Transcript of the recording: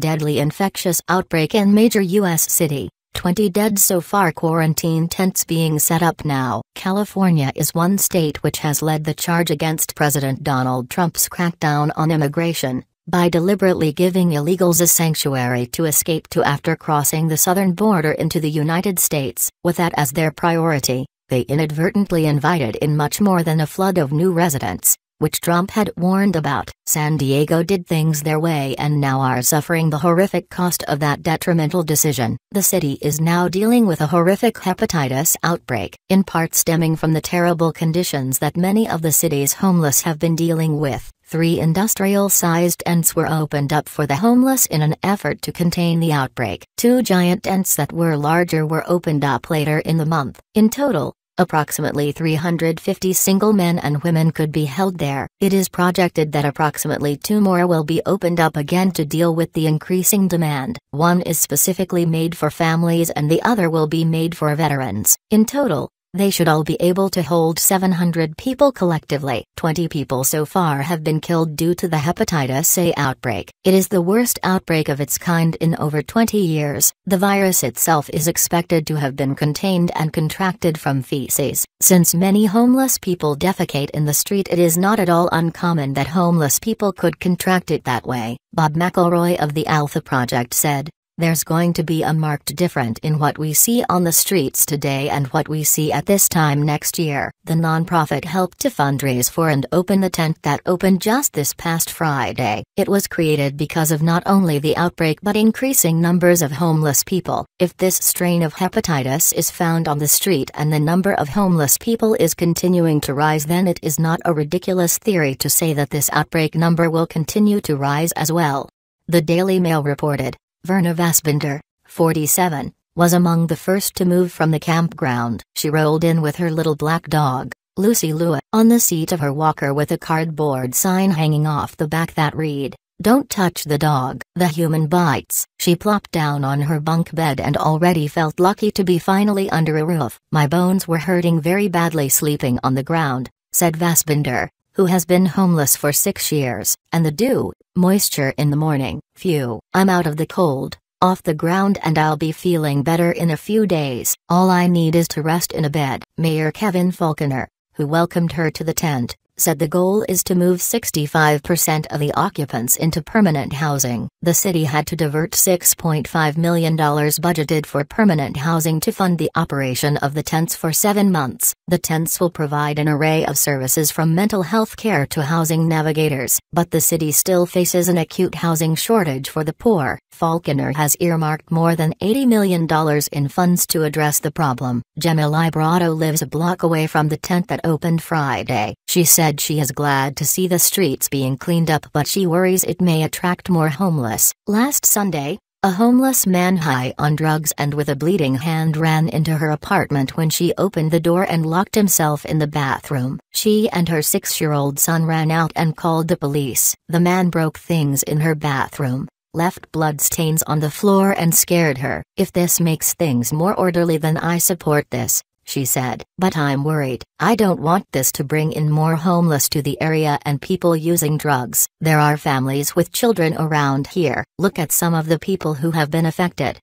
Deadly infectious outbreak in major U.S. city. 20 dead so far quarantine tents being set up now. California is one state which has led the charge against President Donald Trump's crackdown on immigration, by deliberately giving illegals a sanctuary to escape to after crossing the southern border into the United States. With that as their priority, they inadvertently invited in much more than a flood of new residents, which Trump had warned about. San Diego did things their way and now are suffering the horrific cost of that detrimental decision. The city is now dealing with a horrific hepatitis outbreak, in part stemming from the terrible conditions that many of the city's homeless have been dealing with. Three industrial sized tents were opened up for the homeless in an effort to contain the outbreak. Two giant tents that were larger were opened up later in the month. In total, Approximately 350 single men and women could be held there. It is projected that approximately two more will be opened up again to deal with the increasing demand. One is specifically made for families and the other will be made for veterans. In total, they should all be able to hold 700 people collectively. 20 people so far have been killed due to the hepatitis A outbreak. It is the worst outbreak of its kind in over 20 years. The virus itself is expected to have been contained and contracted from feces. Since many homeless people defecate in the street, it is not at all uncommon that homeless people could contract it that way. Bob McElroy of the Alpha Project said, there's going to be a marked difference in what we see on the streets today and what we see at this time next year. The nonprofit helped to fundraise for and open the tent that opened just this past Friday. It was created because of not only the outbreak but increasing numbers of homeless people. If this strain of hepatitis is found on the street and the number of homeless people is continuing to rise, then it is not a ridiculous theory to say that this outbreak number will continue to rise as well. The Daily Mail reported. Verna Vasbinder, 47, was among the first to move from the campground. She rolled in with her little black dog, Lucy Lua, on the seat of her walker with a cardboard sign hanging off the back that read, Don't touch the dog. The human bites. She plopped down on her bunk bed and already felt lucky to be finally under a roof. My bones were hurting very badly sleeping on the ground, said Vasbinder, who has been homeless for six years, and the dew, moisture in the morning. Phew, I'm out of the cold, off the ground and I'll be feeling better in a few days. All I need is to rest in a bed. Mayor Kevin Faulconer, who welcomed her to the tent, said the goal is to move 65% of the occupants into permanent housing. The city had to divert $6.5 million budgeted for permanent housing to fund the operation of the tents for seven months. The tents will provide an array of services from mental health care to housing navigators, but the city still faces an acute housing shortage for the poor. Faulconer has earmarked more than $80 million in funds to address the problem. Gemma Liberato lives a block away from the tent that opened Friday. She said she is glad to see the streets being cleaned up but she worries it may attract more homeless. Last Sunday, a homeless man high on drugs and with a bleeding hand ran into her apartment when she opened the door and locked himself in the bathroom. She and her six year old son ran out and called the police. The man broke things in her bathroom left bloodstains on the floor and scared her. If this makes things more orderly then I support this, she said. But I'm worried. I don't want this to bring in more homeless to the area and people using drugs. There are families with children around here. Look at some of the people who have been affected.